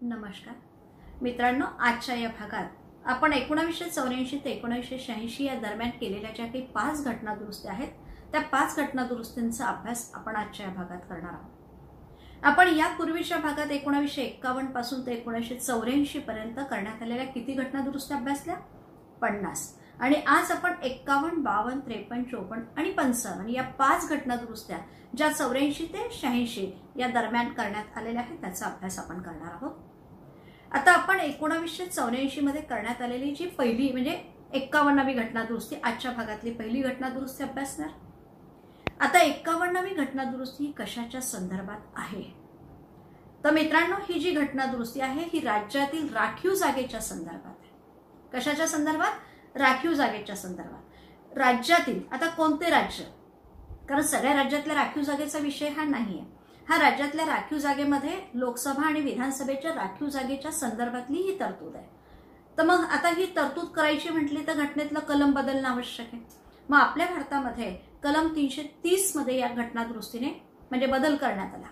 नमस्कार. मित्रांनो आजच्या या भागात आपण एकोणावीसशे चौऱ्याऐंशी ते एकोणावीसशे शहाऐंशी या दरम्यान केलेल्या ज्या काही पाच घटना दुरुस्त्या आहेत त्या पाच घटना दुरुस्तींचा अभ्यास आपण आजच्या या भागात करणार आहोत. आपण यापूर्वीच्या भागात एकोणावीसशे एक्कावन्नपासून ते एकोणीसशे चौऱ्याऐंशी पर्यंत करण्यात आलेल्या किती घटना दुरुस्त्या अभ्यासल्या? पन्नास. आणि आज आपण एक्कावन्न बावन्न त्रेपन्न चोपन्न आणि पंचावन्न या पाच घटना दुरुस्त्या ज्या चौऱ्याऐंशी ते शहाऐंशी या दरम्यान करण्यात आलेल्या आहेत त्याचा अभ्यास आपण करणार आहोत. आता आपण एकोणावीसशे चौऱ्याऐंशी मध्ये करण्यात आलेली जी पहिली म्हणजे एक्कावन्नावी घटना दुरुस्ती आजच्या भागातली पहिली घटना दुरुस्ती अभ्यासणार आता एक्कावन्नावी घटना दुरुस्ती ही कशाच्या संदर्भात आहे? तर मित्रांनो ही जी घटना दुरुस्ती आहे ही राज्यातील राखीव जागेच्या संदर्भात आहे. कशाच्या संदर्भात? राखीव जागेच्या संदर्भात. राज्यातील आता कोणते राज्य? कारण सगळ्या राज्यातल्या राखीव जागेचा विषय हा नाही आहे हा राज्यातल्या राखीव जागेमध्ये लोकसभा आणि विधानसभेच्या राखीव जागेच्या संदर्भातली ही तरतूद आहे. तर मग आता ही तरतूद करायची म्हटली तर घटनेतलं कलम बदलणं आवश्यक आहे. मग आपल्या भारतामध्ये कलम तीनशे तीसमध्ये या घटना दुरुस्तीने म्हणजे बदल करण्यात आला.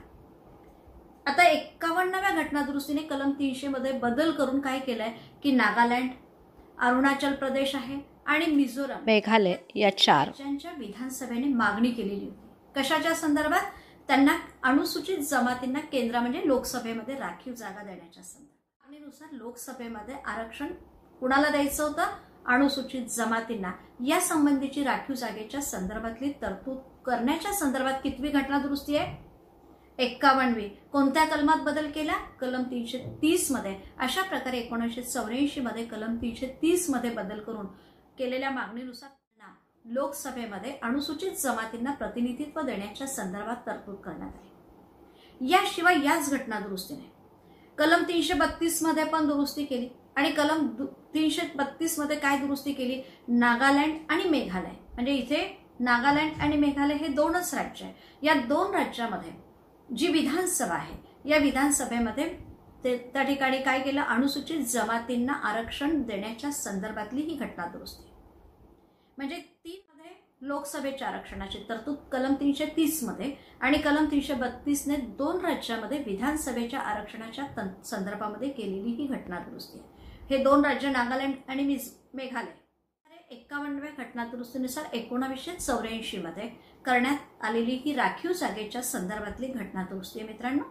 आता एक्कावन्नाव्या घटना दुरुस्तीने कलम तीनशे मध्ये बदल करून काय केलंय? की नागालँड अरुणाचल प्रदेश आहे आणि मिझोरम मेघालय या चार. राज्यांच्या विधानसभेने मागणी केलेली होती. कशाच्या संदर्भात? त्यांना अनुसूचित जमातींना केंद्र म्हणजे लोकसभेमध्ये राखीव जागा देण्याच्या संदर्भात. मागणीनुसार लोकसभेमध्ये आरक्षण कुणाला द्यायचं होतं? अनुसूचित जमातींना. या संबंधीची राखीव जागेच्या संदर्भातली तरतूद करण्याच्या संदर्भात कितवी घटना दुरुस्ती आहे? एक्कावन्नवी. कोणत्या कलमात बदल केला? कलम तीनशे तीसमध्ये. अशा प्रकारे एकोणीसशे चौऱ्याऐंशी मध्ये कलम तीनशे तीसमध्ये बदल करून केलेल्या मागणीनुसार लोकसभेमध्ये अनुसूचित जमातींना प्रतिनिधित्व देण्याच्या संदर्भात तरतूद करण्यात आली. याशिवाय याच घटना दुरुस्तीने कलम तीनशे बत्तीसमध्ये पण दुरुस्ती केली आणि कलम तीनशे बत्तीसमध्ये काय दुरुस्ती केली? नागालँड आणि मेघालय. म्हणजे इथे नागालँड आणि मेघालय हे दोनच राज्य आहे या दोन राज्यामध्ये जी विधानसभा आहे या विधानसभेमध्ये ते त्या ठिकाणी काय केलं? अनुसूचित जमातींना आरक्षण देण्याच्या संदर्भातली ही घटना दुरुस्ती. म्हणजे लोकसभेच्या आरक्षणाची तरतूद कलम तीनशे तीसमध्ये आणि कलम तीनशे बत्तीसने दोन राज्यामध्ये विधानसभेच्या आरक्षणाच्या संदर्भामध्ये केलेली ही घटना दुरुस्ती आहे. हे दोन राज्य नागालँड आणि मेघालय. एक्कावन्नव्या घटना दुरुस्तीनुसार एकोणावीसशे चौऱ्याऐंशीमध्ये करण्यात आलेली ही राखीव जागेच्या संदर्भातली घटना दुरुस्ती आहे मित्रांनो.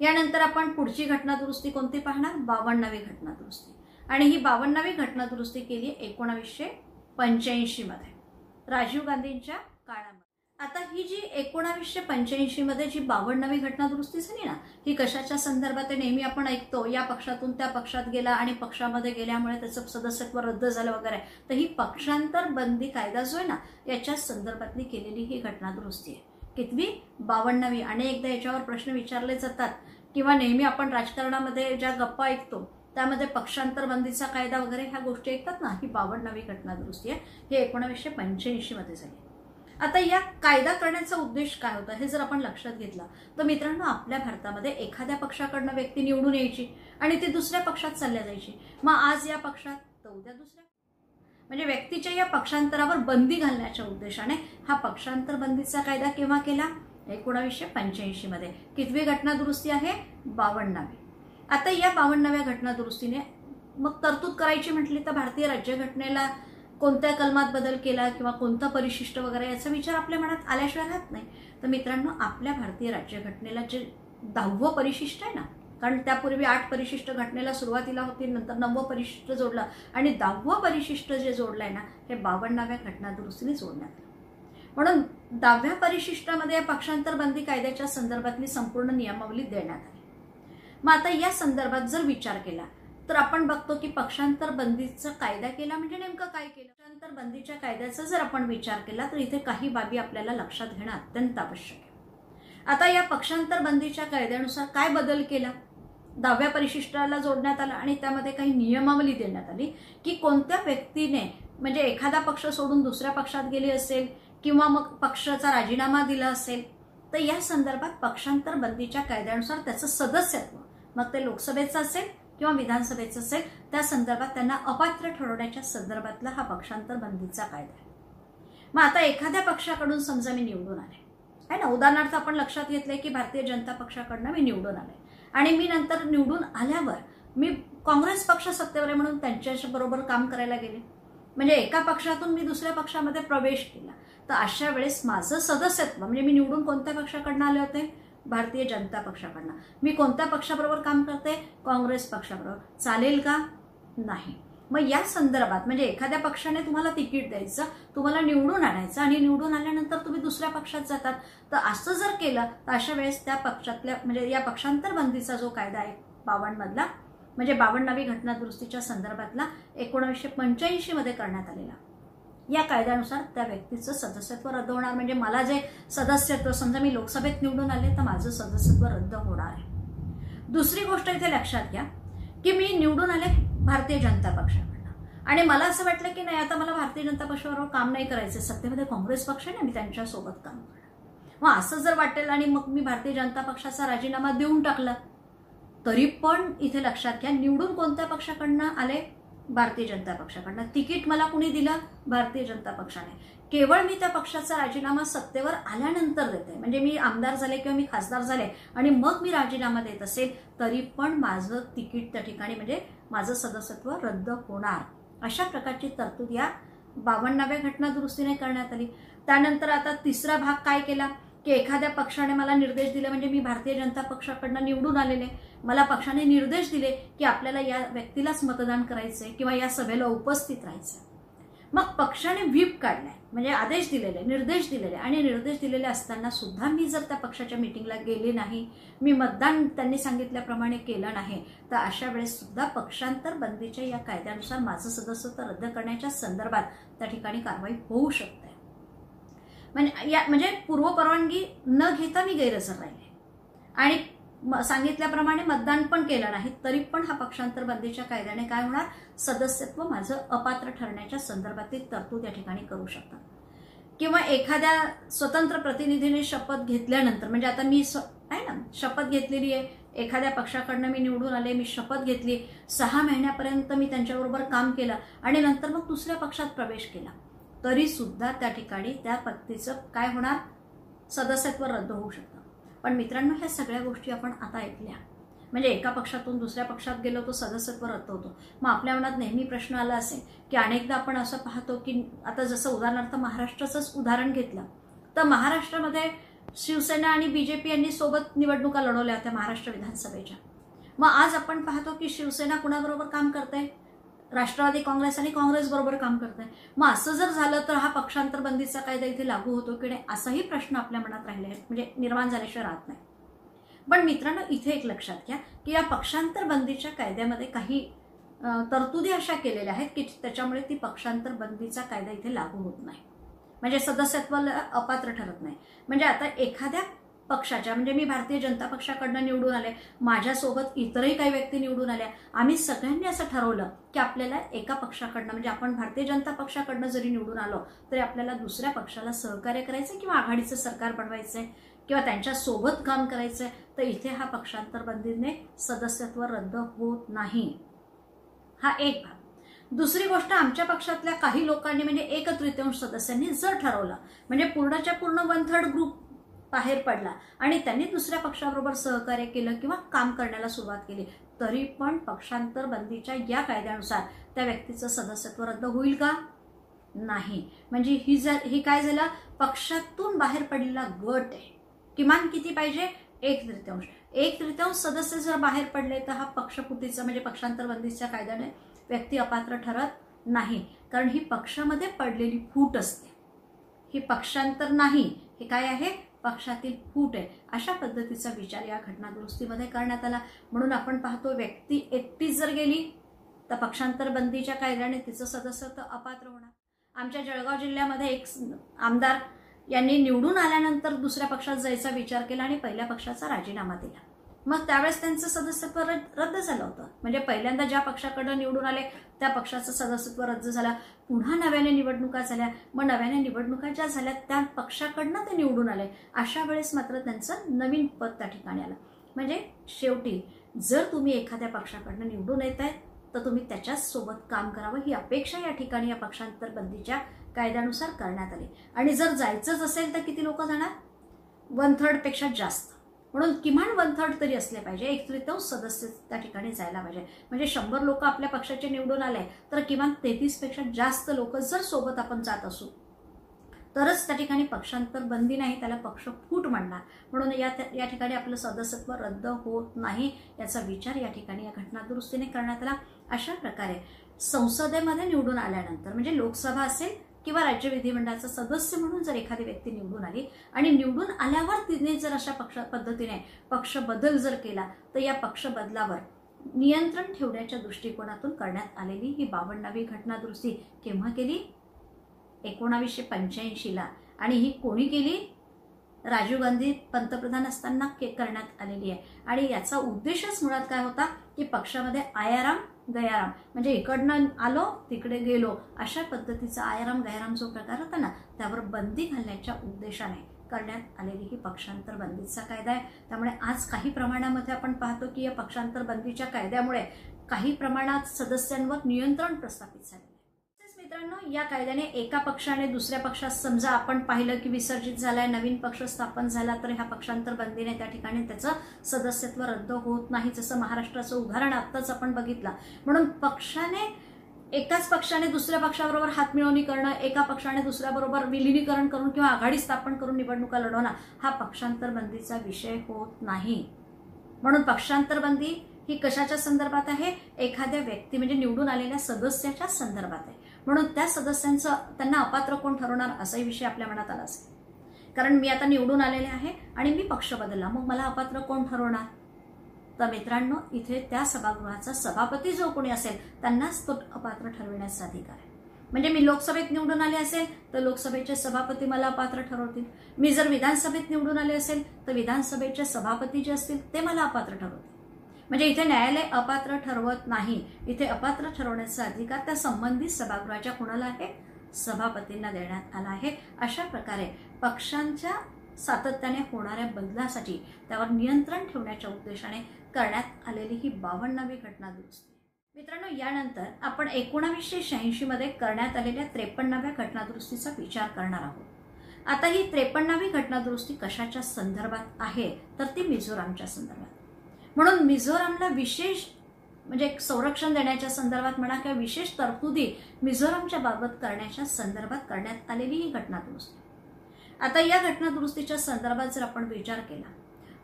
यानंतर आपण पुढची घटना दुरुस्ती कोणती पाहणार? बावन्नावी घटना दुरुस्ती आणि ही बावन्नावी घटना दुरुस्ती केली एकोणावीसशे पंच्याऐंशीमध्ये राजीव गांधींच्या काळामध्ये. आता ही जी एकोणावीसशे पंच्याऐंशी मध्ये जी बावन्नवी घटना दुरुस्ती झाली ना ही कशाच्या संदर्भात नेहमी आपण ऐकतो या पक्षातून त्या पक्षात गेला आणि पक्षामध्ये गेल्यामुळे त्याचं सदस्यत्व रद्द झालं वगैरे. तर ही पक्षांतर बंदी कायदा जो आहे ना याच्या संदर्भातली केलेली ही घटना दुरुस्ती आहे. कितवी? बावन्नावी. अनेकदा याच्यावर प्रश्न विचारले जातात. किंवा नेहमी आपण राजकारणामध्ये ज्या गप्पा ऐकतो त्यामध्ये पक्षांतर बंदीचा कायदा वगैरे ह्या गोष्टी ऐकतात ना ही बावन्नावी घटना दुरुस्ती आहे. हे एकोणावीसशे पंच्याऐंशीमध्ये झाली आता या कायदा करण्याचा उद्देश काय होता हे जर आपण लक्षात घेतला तर मित्रांनो आपल्या भारतामध्ये एखाद्या पक्षाकडनं व्यक्ती निवडून यायची आणि ती दुसऱ्या पक्षात चालल्या जायची. मग आज या पक्षात तर उद्या दुसऱ्या म्हणजे व्यक्तीच्या या पक्षांतरावर बंदी घालण्याच्या उद्देशाने हा पक्षांतर बंदीचा कायदा केव्हा केला? एकोणावीसशे पंच्याऐंशी मध्ये. कितवी घटना दुरुस्ती आहे? बावन्नावी. आता या बावन्नाव्या घटनादुरुस्तीने मग तरतूद करायची म्हटली तर भारतीय राज्यघटनेला कोणत्या कलमात बदल केला किंवा कोणता परिशिष्ट वगैरे याचा विचार आपल्या मनात आल्याशिवाय राहत नाही. तर मित्रांनो आपल्या भारतीय राज्यघटनेला जे दहावं परिशिष्ट आहे ना कारण त्यापूर्वी आठ परिशिष्ट घटनेला सुरुवातीला होती नंतर नववं परिशिष्ट जोडलं आणि दहावं परिशिष्ट जे जोडलं आहे ना हे बावन्नाव्या घटनादुरुस्तीने जोडण्यात म्हणून दहाव्या परिशिष्टामध्ये या पक्षांतर बंदी कायद्याच्या संदर्भातली संपूर्ण नियमावली देण्यात आली. मग आता या संदर्भात जर विचार केला तर आपण बघतो की पक्षांतर बंदीचा कायदा केला म्हणजे नेमकं काय केलं? पक्षांतर बंदीच्या कायद्याचा जर आपण विचार केला तर इथे काही बाबी आपल्याला लक्षात घेणं अत्यंत आवश्यक आहे. आता या पक्षांतर बंदीच्या कायद्यानुसार काय बदल केला? दहाव्या परिशिष्टाला जोडण्यात आला आणि त्यामध्ये काही नियमावली देण्यात आली की कोणत्या व्यक्तीने म्हणजे एखादा पक्ष सोडून दुसऱ्या पक्षात गेली असेल किंवा मग पक्षाचा राजीनामा दिला असेल तर या संदर्भात पक्षांतर बंदीच्या कायद्यानुसार त्याचं सदस्यत्व मग ते लोकसभेचं असेल किंवा विधानसभेचं असेल त्या संदर्भात त्यांना अपात्र ठरवण्याच्या संदर्भातला हा पक्षांतर बंदीचा कायदा आहे. मग आता एखाद्या पक्षाकडून समजा मी निवडून आले. आहे ना? उदाहरणार्थ आपण लक्षात घेतलंय की भारतीय जनता पक्षाकडनं मी निवडून आले. आणि मी नंतर निवडून आल्यावर मी काँग्रेस पक्ष सत्तेवर आहे म्हणून त्यांच्याशी बरोबर काम करायला गेले. म्हणजे एका पक्षातून मी दुसऱ्या पक्षामध्ये प्रवेश केला. तर अशा वेळेस माझं सदस्यत्व म्हणजे मी निवडून कोणत्या पक्षाकडनं आले होते? भारतीय जनता पक्षाकडनं. मी कोणत्या पक्षाबरोबर काम करते? काँग्रेस पक्षाबरोबर. चालेल का? नाही. मग या संदर्भात म्हणजे एखाद्या पक्षाने तुम्हाला तिकीट द्यायचं तुम्हाला निवडून आणायचं आणि निवडून आल्यानंतर तुम्ही दुसऱ्या पक्षात जातात. तर असं जर केलं तर अशा वेळेस त्या पक्षातल्या म्हणजे या पक्षांतर बंदीचा जो कायदा आहे बावन्नमधला म्हणजे बावन्नावी घटना दुरुस्तीच्या संदर्भातला एकोणीसशे पंच्याऐंशीमध्ये करण्यात आलेला. या कायद्यानुसार त्या व्यक्तीचं सदस्यत्व रद्द होणार. म्हणजे मला जे सदस्यत्व समजा मी लोकसभेत निवडून आले तर माझं सदस्यत्व रद्द होणार आहे. दुसरी गोष्ट इथे लक्षात घ्या की मी निवडून आले भारतीय जनता पक्षाकडनं. आणि मला असं वाटलं की नाही आता मला भारतीय जनता पक्षाबरोबर काम नाही करायचं सत्तेमध्ये काँग्रेस पक्ष आहे मी त्यांच्यासोबत काम करणार. मग असं जर वाटेल आणि मग मी भारतीय जनता पक्षाचा राजीनामा देऊन टाकला तरी पण इथे लक्षात घ्या निवडून कोणत्या पक्षाकडनं आले? भारतीय जनता पक्षाकडनं. तिकीट मला कुणी दिलं? भारतीय जनता पक्षाने. केवळ मी त्या पक्षाचा राजीनामा सत्तेवर आल्यानंतर देते. म्हणजे मी आमदार झाले किंवा मी खासदार झाले आणि मग मी राजीनामा देत असेल तरी पण माझं तिकीट त्या ठिकाणी म्हणजे माझं सदस्यत्व रद्द होणार. अशा प्रकारची तरतूद या बावन्नाव्या घटना दुरुस्तीने करण्यात आली. त्यानंतर आता तिसरा भाग काय केला? की एखाद्या पक्षाने मला निर्देश दिले म्हणजे मी भारतीय जनता पक्षाकडनं निवडून आलेले. मला पक्षाने निर्देश दिले की आपल्याला या व्यक्तीलाच मतदान करायचंय किंवा या सभेला उपस्थित राहायचं मग पक्षाने व्हीप काढलाय म्हणजे आदेश दिलेले निर्देश दिलेले आणि निर्देश दिलेले असताना सुद्धा मी जर त्या पक्षाच्या मिटिंगला गेले नाही मी मतदान त्यांनी सांगितल्याप्रमाणे केलं नाही तर अशा वेळेस सुद्धा पक्षांतर बंदीच्या या कायद्यानुसार माझं सदस्यत्व रद्द करण्याच्या संदर्भात त्या ठिकाणी कारवाई होऊ शकते. म्हणजे या म्हणजे पूर्वपरवानगी न घेता मी गैरहजर राहिले. आणि सांगितल्याप्रमाणे मतदान पण केलं नाही तरी पण हा पक्षांतर बंदीच्या कायद्याने काय होणार? सदस्यत्व माझं अपात्र ठरण्याच्या संदर्भातील तरतूद या ठिकाणी करू शकतात. किंवा एखाद्या स्वतंत्र प्रतिनिधीने शपथ घेतल्यानंतर म्हणजे आता मी आहे ना शपथ घेतलेली आहे. एखाद्या पक्षाकडनं मी निवडून आले मी शपथ घेतली. सहा महिन्यापर्यंत मी त्यांच्याबरोबर काम केलं आणि नंतर मग दुसऱ्या पक्षात प्रवेश केला. तरी सुद्धा त्या ठिकाणी त्या पत्नीचं काय होणार? सदस्यत्व रद्द होऊ शकतं. पण मित्रांनो ह्या सगळ्या गोष्टी आपण आता ऐकल्या. म्हणजे एका पक्षातून दुसऱ्या पक्षात गेलो तो सदस्यत्व रद्द होतो. मग आपल्या मनात नेहमी प्रश्न आला असेल की अनेकदा आपण असं पाहतो की आता जसं उदाहरणार्थ महाराष्ट्राचंच उदाहरण घेतलं तर महाराष्ट्रामध्ये शिवसेना आणि बी जे पी यांनी सोबत निवडणुका लढवल्या होत्या महाराष्ट्र विधानसभेच्या. मग आज आपण पाहतो की शिवसेना कुणाबरोबर काम करते राष्ट्रवादी काँग्रेस आणि काँग्रेस बरोबर काम करत आहे मग असं जर झालं तर हा पक्षांतर बंदीचा कायदा इथे लागू होतो की नाही असाही प्रश्न आपल्या मनात राहिले आहेत. म्हणजे निर्माण झाल्याशिवाय राहत नाही. पण मित्रांनो इथे एक लक्षात घ्या की या पक्षांतर बंदीच्या कायद्यामध्ये काही तरतुदी अशा केलेल्या आहेत की त्याच्यामुळे ती पक्षांतर बंदीचा कायदा इथे लागू होत नाही. म्हणजे सदस्यत्वाला अपात्र ठरत नाही. म्हणजे आता एखाद्या पक्षाच्या म्हणजे मी भारतीय जनता पक्षाकडनं निवडून आले माझ्यासोबत इतरही काही व्यक्ती निवडून आल्या आम्ही सगळ्यांनी असं ठरवलं की आपल्याला एका पक्षाकडनं म्हणजे आपण भारतीय जनता पक्षाकडनं जरी निवडून आलो तरी आपल्याला दुसऱ्या पक्षाला सहकार्य करायचं किंवा आघाडीचं सरकार बनवायचंय किंवा त्यांच्यासोबत काम करायचंय तर इथे हा पक्षांतर बंदीने सदस्यत्व रद्द होत नाही. हा एक भाग. दुसरी गोष्ट आमच्या पक्षातल्या काही लोकांनी म्हणजे एक तृतीयांश सदस्यांनी जर ठरवलं म्हणजे पूर्णच्या पूर्ण वन थर्ड ग्रुप बाहेर पडला. आणि त्यांनी दुसऱ्या पक्षाबरोबर सहकार्य केलं किंवा काम करण्याला सुरुवात केली. तरी पण पक्षांतर बंदीच्या या कायद्यानुसार त्या व्यक्तीचं सदस्यत्व रद्द होईल का? नाही. म्हणजे ही जर ही काय झालं? पक्षातून बाहेर पडलेला गट आहे. किमान किती पाहिजे? एक तृतीयांश. एक तृतीयांश सदस्य जर बाहेर पडले तर हा पक्षपुटीचा म्हणजे पक्षांतर बंदीच्या कायद्याने व्यक्ती अपात्र ठरत नाही. कारण ही पक्षामध्ये पडलेली फूट असते. ही पक्षांतर नाही. हे काय आहे? पक्षातील फूट आहे. अशा पद्धतीचा विचार या घटना दुरुस्तीमध्ये करण्यात आला. म्हणून आपण पाहतो व्यक्ती एकटीच जर गेली तर पक्षांतर बंदीच्या कायद्याने तिचं सदस्यत्व अपात्र होणार. आमच्या जळगाव जिल्ह्यामध्ये एक आमदार यांनी निवडून आल्यानंतर दुसऱ्या पक्षात जायचा विचार केला आणि पहिल्या पक्षाचा राजीनामा दिला. मग त्यावेळेस त्यांचं सदस्यत्व रद्द झालं होतं. म्हणजे पहिल्यांदा ज्या पक्षाकडं निवडून आले त्या पक्षाचं सदस्यत्व रद्द झालं. पुन्हा नव्याने निवडणुका झाल्या. मग नव्याने निवडणुका ज्या झाल्या त्या पक्षाकडनं ते निवडून आले. अशा वेळेस मात्र त्यांचं नवीन पद त्या ठिकाणी आलं. म्हणजे शेवटी जर तुम्ही एखाद्या पक्षाकडनं निवडून येत आहे तर तुम्ही त्याच्याच सोबत काम करावं. ही अपेक्षा या ठिकाणी या पक्षांतर बंदीच्या कायद्यानुसार करण्यात आली. आणि जर जायचंच असेल तर किती लोक जाणार? वन थर्डपेक्षा जास्त. म्हणून किमान वन थर्ड तरी असले पाहिजे. एक तृतीयांश सदस्य त्या ठिकाणी जायला पाहिजे. म्हणजे शंभर लोक आपल्या पक्षाचे निवडून आले तर किमान तेहतीसपेक्षा जास्त लोक जर सोबत आपण जात असू तरच त्या ठिकाणी पक्षांतर बंदी नाही त्याला पक्ष फूट म्हणणार म्हणून या या ठिकाणी आपलं सदस्यत्व रद्द होत नाही याचा विचार या ठिकाणी या घटनादुरुस्तीने करण्यात आला. अशा प्रकारे संसदेमध्ये निवडून आल्यानंतर म्हणजे लोकसभा असेल किंवा राज्य विधिमंडळाचा सदस्य म्हणून जर एखादी व्यक्ती निवडून आली आणि निवडून आल्यावर तिने जर अशा पक्ष पद्धतीने पक्ष बदल जर केला तर या पक्ष बदलावर नियंत्रण ठेवण्याच्या दृष्टिकोनातून करण्यात आलेली ही बावन्नावी घटनादुरुस्ती केव्हा केली? एकोणावीसशे पंच्याऐंशीला. आणि ही कोणी केली? राजीव गांधी पंतप्रधान असताना के करण्यात आलेली आहे. आणि याचा उद्देशच मुळात काय होता? की पक्षामध्ये आयाराम गयाराम म्हणजे इकडनं आलो तिकडे गेलो अशा पद्धतीचा आयाराम गयाराम जो प्रकार होता ना त्यावर बंदी घालण्याच्या उद्देशाने करण्यात आलेली ही पक्षांतर बंदीचा कायदा आहे. त्यामुळे आज काही प्रमाणामध्ये आपण पाहतो की या पक्षांतर बंदीच्या कायद्यामुळे काही प्रमाणात सदस्यांवर नियंत्रण प्रस्थापित झाले. मित्रांनो या कायद्याने एका पक्षाने दुसऱ्या पक्षात समजा आपण पाहिलं की विसर्जित झालाय नवीन पक्ष स्थापन झाला तर ह्या पक्षांतर बंदीने त्या ठिकाणी त्याचं सदस्यत्व रद्द होत नाही जसं महाराष्ट्राचं उदाहरण आत्ताच आपण बघितलं. म्हणून पक्षाने एकाच पक्षाने दुसऱ्या पक्षाबरोबर हातमिळवणी करणं एका पक्षाने दुसऱ्याबरोबर विलिनीकरण करून किंवा आघाडी स्थापन करून निवडणुका लढवणं हा पक्षांतर बंदीचा विषय होत नाही. म्हणून पक्षांतर बंदी ही कशाच्या संदर्भात आहे? एखाद्या व्यक्ती म्हणजे निवडून आलेल्या सदस्याच्या संदर्भात आहे. म्हणून त्या सदस्यांचं त्यांना अपात्र कोण ठरवणार असाही विषय आपल्या मनात आला असेल. कारण मी आता निवडून आलेले आहे आणि मी पक्ष बदलला. मग मला अपात्र कोण ठरवणार? तर मित्रांनो इथे त्या सभागृहाचा सभापती जो कोणी असेल त्यांनाच तो अपात्र ठरविण्याचा अधिकार आहे. म्हणजे मी लोकसभेत निवडून आले असेल तर लोकसभेचे सभापती मला अपात्र ठरवतील. मी जर विधानसभेत निवडून आले असेल तर विधानसभेचे सभापती जे असतील ते मला अपात्र ठरवतील. म्हणजे इथे न्यायालय अपात्र ठरवत नाही. इथे अपात्र ठरवण्याचा अधिकार त्या संबंधित सभागृहाच्या कुणाला आहे? सभापतींना देण्यात आला आहे. अशा प्रकारे पक्षांच्या सातत्याने होणाऱ्या बदलासाठी त्यावर नियंत्रण ठेवण्याच्या उद्देशाने करण्यात आलेली ही बावन्नावी घटना दुरुस्ती. मित्रांनो यानंतर आपण एकोणावीसशे शहाऐंशी मध्ये करण्यात आलेल्या त्रेपन्नाव्या घटनादुरुस्तीचा विचार करणार आहोत. आता ही त्रेपन्नावी घटनादुरुस्ती कशाच्या संदर्भात आहे? तर ती मिझोरामच्या संदर्भात. म्हणून मिझोरामला विशेष म्हणजे संरक्षण देण्याच्या संदर्भात म्हणा किंवा विशेष तरतुदी मिझोरामच्या बाबत करण्याच्या संदर्भात करण्यात आलेली ही घटना दुरुस्ती. आता या घटना दुरुस्तीच्या संदर्भात जर आपण विचार केला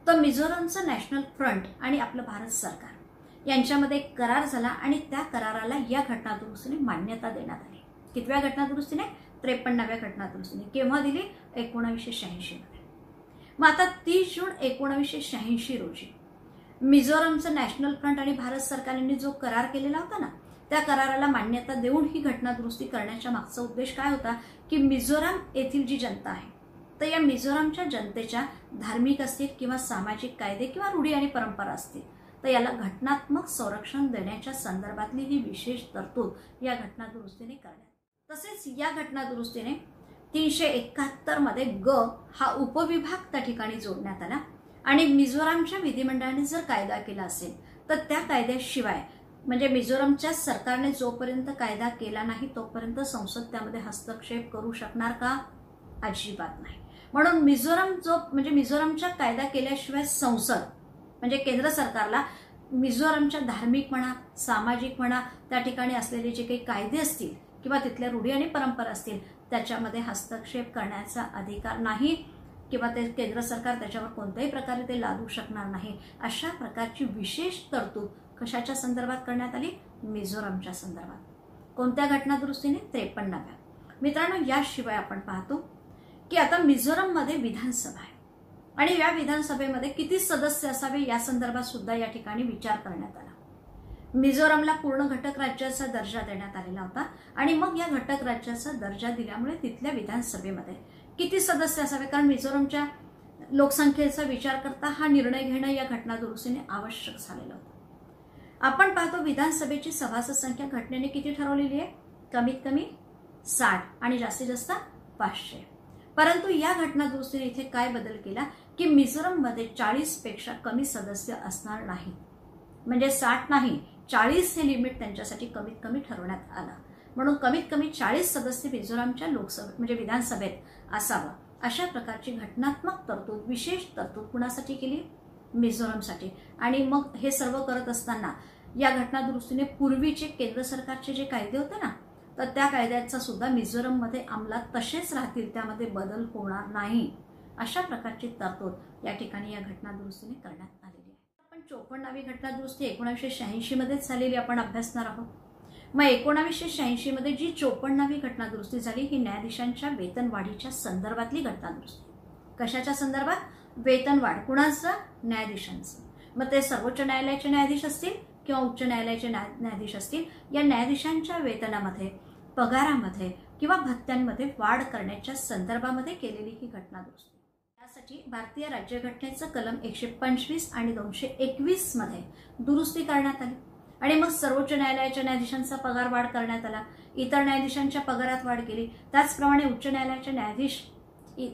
तर मिझोरामचं नॅशनल फ्रंट आणि आपलं भारत सरकार यांच्यामध्ये एक करार झाला आणि त्या कराराला या घटना दुरुस्तीने मान्यता देण्यात आली. कितव्या घटना दुरुस्तीने? त्रेपन्नाव्या घटना दुरुस्तीने. केव्हा दिली? एकोणावीसशे शहाऐंशी मध्ये मग आता तीस जून एकोणावीसशे शहाऐंशी रोजी मिझोरमचं नॅशनल फ्रंट आणि भारत सरकारने जो करार केलेला होता ना त्या कराराला मान्यता देऊन ही घटना दुरुस्ती करण्याच्या मागचा उद्देश काय होता की मिझोराम येथील जी जनता आहे तर या मिझोरामच्या जनतेच्या धार्मिक असतील किंवा सामाजिक कायदे किंवा रूढी आणि परंपरा असतील तर याला घटनात्मक संरक्षण देण्याच्या संदर्भातली ही विशेष तरतूद या घटना दुरुस्तीने करण्यात तसेच या घटना दुरुस्तीने तीनशे एकाहत्तरमध्ये ग हा उपविभाग त्या ठिकाणी जोडण्यात आला. आणि मिझोरामच्या विधिमंडळाने जर कायदा केला असेल तर त्या कायद्याशिवाय म्हणजे मिझोरामच्या सरकारने जोपर्यंत कायदा केला नाही तोपर्यंत संसद त्यामध्ये हस्तक्षेप करू शकणार का? अजिबात नाही. म्हणून मिझोराम जो म्हणजे मिझोरामच्या कायदा केल्याशिवाय संसद म्हणजे केंद्र सरकारला मिझोरामच्या धार्मिक म्हणा सामाजिक म्हणा त्या ठिकाणी असलेले जे काही कायदे असतील किंवा तिथल्या रूढी आणि परंपरा असतील त्याच्यामध्ये हस्तक्षेप करण्याचा अधिकार नाही. किंवा ते केंद्र सरकार त्याच्यावर कोणत्याही प्रकारे ते लादू शकणार नाही. अशा प्रकारची विशेष तरतूद कशाच्या संदर्भात करण्यात आली? मिझोरामच्या संदर्भात. कोणत्या घटना दुरुस्तीने त्रेपन्नाव्या. मित्रांनो याशिवाय आपण पाहतो की आता मिझोराममध्ये विधानसभा आहे. आणि या विधानसभेमध्ये किती सदस्य असावे या संदर्भात सुद्धा या ठिकाणी विचार करण्यात आला. मिझोरामला पूर्ण घटक राज्याचा दर्जा देण्यात आलेला होता. आणि मग या घटक राज्याचा दर्जा दिल्यामुळे तिथल्या विधानसभेमध्ये किती सदस्य असावे? कारण मिझोरमच्या लोकसंख्येचा विचार करता हा निर्णय घेणं या घटना दुरुस्तीने आवश्यक झालेलं होतं. आपण पाहतो विधानसभेची सभासद संख्या घटनेने किती ठरवलेली आहे? कमीत कमी साठ आणि जास्तीत जास्त पाचशे. परंतु या घटना दुरुस्तीने इथे काय बदल केला? की मिझोरममध्ये चाळीसपेक्षा कमी सदस्य असणार नाही. म्हणजे साठ नाही चाळीस हे लिमिट त्यांच्यासाठी कमीत कमी ठरवण्यात आलं. म्हणून कमीत कमी चाळीस सदस्य मिझोरामच्या लोकसभेत म्हणजे विधानसभेत असावं. अशा प्रकारची घटनात्मक तरतूद विशेष तरतूद कुणासाठी केली? मिझोरमसाठी. आणि मग हे सर्व करत असताना या घटनादुरुस्तीने पूर्वीचे केंद्र सरकारचे जे कायदे होते ना तर त्या कायद्याचा सुद्धा मिझोरममध्ये अंमलात तसेच राहतील त्यामध्ये बदल होणार नाही. अशा प्रकारची तरतूद या ठिकाणी या घटनादुरुस्तीने करण्यात आलेली आहे. आपण चोपन्नावी घटना दुरुस्ती एकोणीसशे शहाऐंशीमध्येच झालेली आपण अभ्यासणार आहोत. मग एकोणावीसशे शहाऐंशीमध्ये जी चोपन्नावी घटना दुरुस्ती झाली ही न्यायाधीशांच्या वेतनवाढीच्या संदर्भातली घटना दुरुस्ती. कशाच्या संदर्भात? वेतनवाढ. कुणाचं? न्यायाधीशांचं. मग ते सर्वोच्च न्यायालयाचे न्यायाधीश असतील किंवा उच्च न्यायालयाचे न्यायाधीश असतील या न्यायाधीशांच्या वेतनामध्ये पगारामध्ये किंवा भत्त्यांमध्ये वाढ करण्याच्या संदर्भामध्ये केलेली ही घटना दुरुस्ती. त्यासाठी भारतीय राज्यघटनेचं कलम एकशे पंचवीस आणि दोनशे एकवीसमध्ये दुरुस्ती करण्यात आली. आणि मग सर्वोच्च न्यायालयाच्या न्यायाधीशांचा पगार वाढ करण्यात आला. इतर न्यायाधीशांच्या पगारात वाढ केली. त्याचप्रमाणे उच्च न्यायालयाचे न्यायाधीश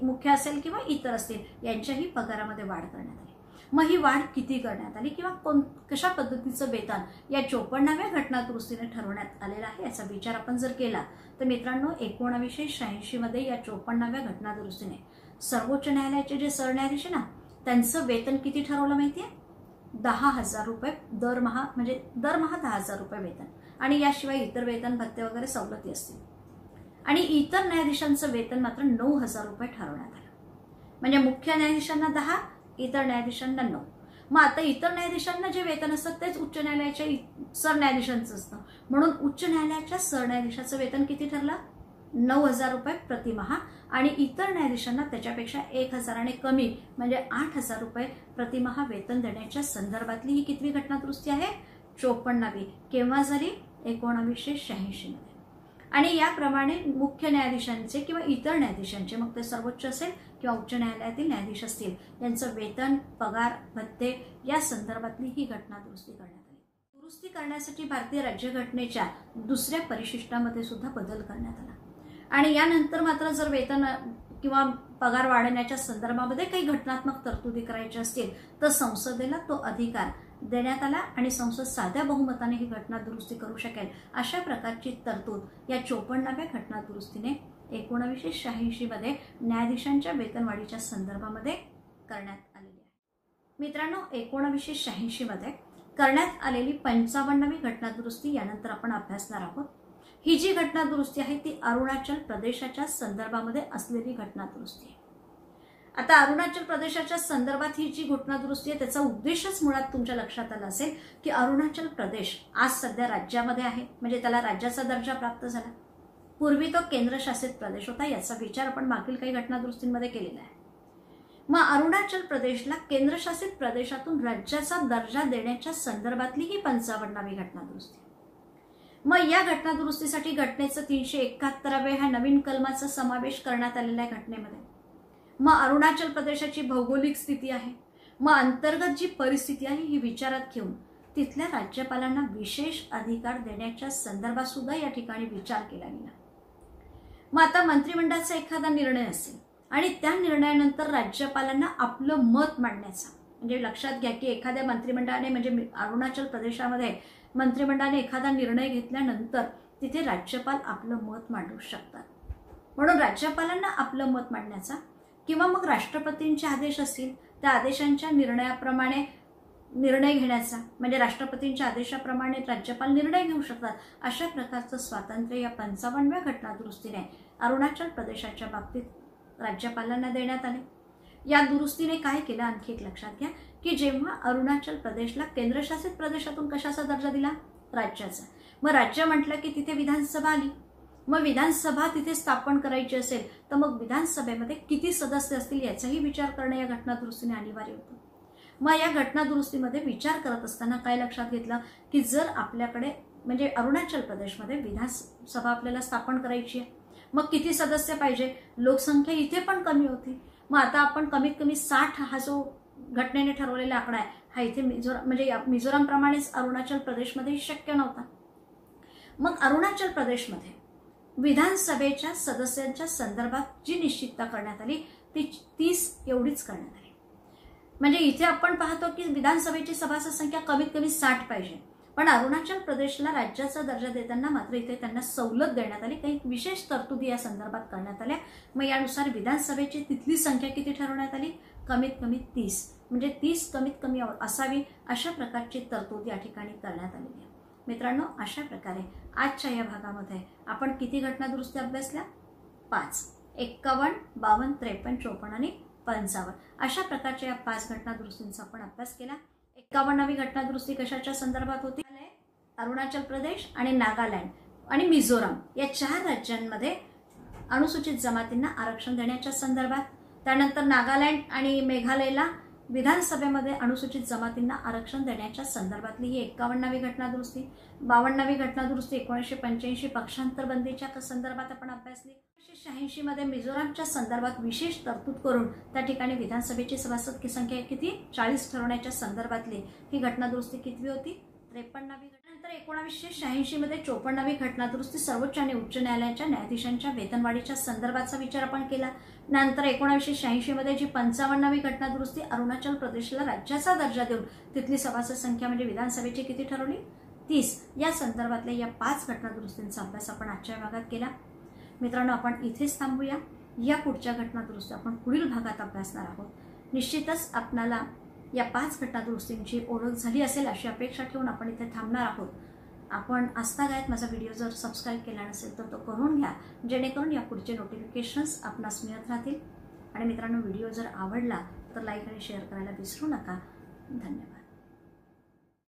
मुख्य असेल किंवा इतर असतील यांच्याही पगारामध्ये वाढ करण्यात आली. मग ही वाढ किती करण्यात आली किंवा कोण कशा पद्धतीचं वेतन या चोपन्नाव्या घटनादुरुस्तीने ठरवण्यात आलेला आहे याचा विचार आपण जर केला तर मित्रांनो एकोणावीसशे शहाऐंशीमध्ये या चोपन्नाव्या घटनादुरुस्तीने सर्वोच्च न्यायालयाचे जे सरन्यायाधीश आहे ना त्यांचं वेतन किती ठरवलं माहिती आहे दहा हजार रुपये दरमहा म्हणजे दरमहा दहा हजार रुपये वेतन. आणि याशिवाय इतर वेतन भत्ते वगैरे सवलती असतील. आणि इतर न्यायाधीशांचं वेतन मात्र नऊ हजार रुपये ठरवण्यात आलं. म्हणजे मुख्य न्यायाधीशांना दहा इतर न्यायाधीशांना नऊ. मग आता इतर न्यायाधीशांना जे वेतन असतं तेच उच्च न्यायालयाच्या सरन्यायाधीशांचं असतं. म्हणून उच्च न्यायालयाच्या सरन्यायाधीशाचं वेतन किती ठरलं? नऊ हजार रुपये प्रतिमहा आणि इतर न्यायाधीशांना त्याच्यापेक्षा एक हजाराने कमी म्हणजे आठ हजार रुपये प्रतिमहा वेतन देण्याच्या संदर्भातली ही कितवी घटना दुरुस्ती आहे? चोपन्नावी. केव्हा झाली? एकोणावीसशे शहाऐंशी मध्ये. आणि याप्रमाणे मुख्य न्यायाधीशांचे किंवा इतर न्यायाधीशांचे मग ते सर्वोच्च असेल किंवा उच्च न्यायालयातील न्यायाधीश असतील यांचं वेतन पगार भत्ते या संदर्भातली ही घटना दुरुस्ती करण्यात आली. दुरुस्ती करण्यासाठी भारतीय राज्यघटनेच्या दुसऱ्या परिशिष्टामध्ये सुद्धा बदल करण्यात आला. आणि यानंतर मात्र जर वेतन किंवा पगार वाढवण्याच्या संदर्भामध्ये काही घटनात्मक तरतुदी करायच्या असतील तर संसदेला तो अधिकार देण्यात आला आणि संसद साध्या बहुमताने ही घटना दुरुस्ती करू शकेल अशा प्रकारची तरतूद या चोपन्नाव्या घटना दुरुस्तीने एकोणावीसशे शहाऐंशी मध्ये न्यायाधीशांच्या वेतनवाढीच्या संदर्भामध्ये करण्यात आलेली आहे. मित्रांनो एकोणावीसशे शहाऐंशी मध्ये करण्यात आलेली पंचावन्नावी घटना दुरुस्ती यानंतर आपण अभ्यासणार आहोत. ही जी घटना दुरुस्ती आहे ती अरुणाचल प्रदेशाच्या संदर्भामध्ये असलेली घटना दुरुस्ती आहे. आता अरुणाचल प्रदेशाच्या संदर्भात ही जी घटना दुरुस्ती आहे त्याचा उद्देशच मुळात तुमच्या लक्षात आला असेल की अरुणाचल प्रदेश आज सध्या राज्यामध्ये आहे. म्हणजे त्याला राज्याचा दर्जा प्राप्त झाला. पूर्वी तो केंद्रशासित प्रदेश होता याचा विचार आपण मागील काही घटना दुरुस्तींमध्ये केलेला आहे. मग अरुणाचल प्रदेशला केंद्रशासित प्रदेशातून राज्याचा दर्जा देण्याच्या संदर्भातली ही पंचावन्नावी घटना दुरुस्ती मग या घटना दुरुस्तीसाठी घटनेचं तीनशे एकाहत्तराव्या ह्या नवीन कलमाचा समावेश करण्यात आलेला आहे घटनेमध्ये. मग अरुणाचल प्रदेशाची भौगोलिक स्थिती आहे. मग अंतर्गत जी परिस्थिती आहे ही विचारात घेऊन तिथल्या राज्यपालांना विशेष अधिकार देण्याच्या संदर्भात सुद्धा या ठिकाणी विचार केला गेला. मग आता मंत्रिमंडळाचा एखादा निर्णय असेल आणि त्या निर्णयानंतर राज्यपालांना आपलं मत मांडण्याचा म्हणजे लक्षात घ्या की एखाद्या मंत्रिमंडळाने म्हणजे अरुणाचल प्रदेशामध्ये मंत्रिमंडळाने एखादा निर्णय घेतल्यानंतर तिथे राज्यपाल आपलं मत मांडू शकतात. म्हणून राज्यपालांना आपलं मत मांडण्याचा किंवा मग राष्ट्रपतींचे आदेश असतील त्या आदेशांच्या निर्णयाप्रमाणे निर्णय घेण्याचा म्हणजे राष्ट्रपतींच्या आदेशाप्रमाणे राज्यपाल निर्णय घेऊ शकतात अशा प्रकारचं स्वातंत्र्य या पंचावन्नव्या घटना दुरुस्तीने अरुणाचल प्रदेशाच्या बाबतीत राज्यपालांना देण्यात आले. या दुरुस्तीने काय केलं आणखी एक लक्षात घ्या. की जेव्हा अरुणाचल प्रदेशला केंद्रशासित प्रदेशातून कशाचा दर्जा दिला? राज्याचा. मग राज्य म्हटलं की तिथे विधानसभा आली. मग विधानसभा तिथे स्थापन करायची असेल तर मग विधानसभेमध्ये किती सदस्य असतील याचाही विचार करणं या घटनादुरुस्तीने अनिवार्य होतं. मग या घटनादुरुस्तीमध्ये विचार करत असताना काय लक्षात घेतलं? की जर आपल्याकडे म्हणजे अरुणाचल प्रदेशमध्ये विधानसभा आपल्याला स्थापन करायची आहे मग किती सदस्य पाहिजे? लोकसंख्या इथे पण कमी होती. मग आता आपण कमीत कमी साठ हा जो घटनेने ठरवलेला आकडा आहे. हा इथे मिझोराम म्हणजे मिझोरामप्रमाणेच अरुणाचल प्रदेशमध्येही शक्य नव्हता. मग अरुणाचल प्रदेशमध्ये विधानसभेच्या सदस्यांच्या संदर्भात जी निश्चितता करण्यात आली ती तीस एवढीच करण्यात आली. म्हणजे इथे आपण पाहतो की विधानसभेची सभासद संख्या कमीत कमी साठ पाहिजे. पण अरुणाचल प्रदेशला राज्याचा दर्जा देताना मात्र इथे त्यांना सवलत देण्यात आली. काही विशेष तरतुदी या संदर्भात करण्यात आल्या. मग यानुसार विधानसभेची तिथली संख्या किती ठरवण्यात आली? कमीत कमी तीस. म्हणजे तीस कमीत कमी असावी अशा प्रकारची तरतूद या ठिकाणी करण्यात आलेली आहे. मित्रांनो अशा प्रकारे आजच्या या भागामध्ये आपण किती घटना दुरुस्ती अभ्यासल्या? पाच. एक्कावन्न बावन्न त्रेपन्न चोपन्न आणि पंचावन्न. अशा प्रकारच्या या पाच घटना दुरुस्तींचा आपण अभ्यास केला. एकावन्नावी घटनादुरुस्ती कशाच्या संदर्भात होती? अरुणाचल प्रदेश आणि नागालँड आणि मिझोराम या चार राज्यांमध्ये अनुसूचित जमातींना आरक्षण देण्याच्या संदर्भात. त्यानंतर नागालँड आणि मेघालयला विधानसभेमध्ये अनुसूचित जमातींना आरक्षण देण्याच्या संदर्भातली ही एक्कावन्नावी घटनादुरुस्ती. बावन्नावी घटनादुरुस्ती एकोणीसशे पंच्याऐंशी पक्षांतर बंदीच्या संदर्भात आपण अभ्यासली. शहाऐंशी मध्ये मिझोरामच्या संदर्भात विशेष तरतूद करून त्या ठिकाणी विधानसभेची सभासद संख्या किती? चाळीस ठरवण्याच्या संदर्भातली ही घटना दुरुस्ती कितवी होती? त्रेपन्नावी नंतर एकोणावीसशे शहाऐंशी मध्ये चोपन्नावी घटना दुरुस्ती सर्वोच्च आणि उच्च न्यायालयाच्या न्यायाधीशांच्या वेतनवाढीच्या संदर्भाचा विचार आपण केला. नंतर एकोणावीसशे शहाऐंशी मध्ये जी पंचावन्नावी घटना दुरुस्ती अरुणाचल प्रदेशला राज्याचा दर्जा देऊन तिथली सभासद संख्या म्हणजे विधानसभेची किती ठरवली? तीस. या संदर्भातल्या या पाच घटना दुरुस्तींचा अभ्यास आपण आजच्या भागात केला. मित्रांनो आपण इथेच थांबूया. या पुढच्या घटनादुरुस्ती आपण पुढील भागात अभ्यासणार आहोत. निश्चितच आपणाला या पाच घटनादुरुस्तींची ओळख झाली असेल अशी अपेक्षा ठेवून आपण इथे थांबणार आहोत. आपण आस्था गायत माझा व्हिडिओ जर सबस्क्राईब केला नसेल तर तो करून घ्या. जेणेकरून या पुढचे नोटिफिकेशन्स आपणास मिळत राहतील. आणि मित्रांनो व्हिडिओ जर आवडला तर लाईक आणि शेअर करायला विसरू नका. धन्यवाद.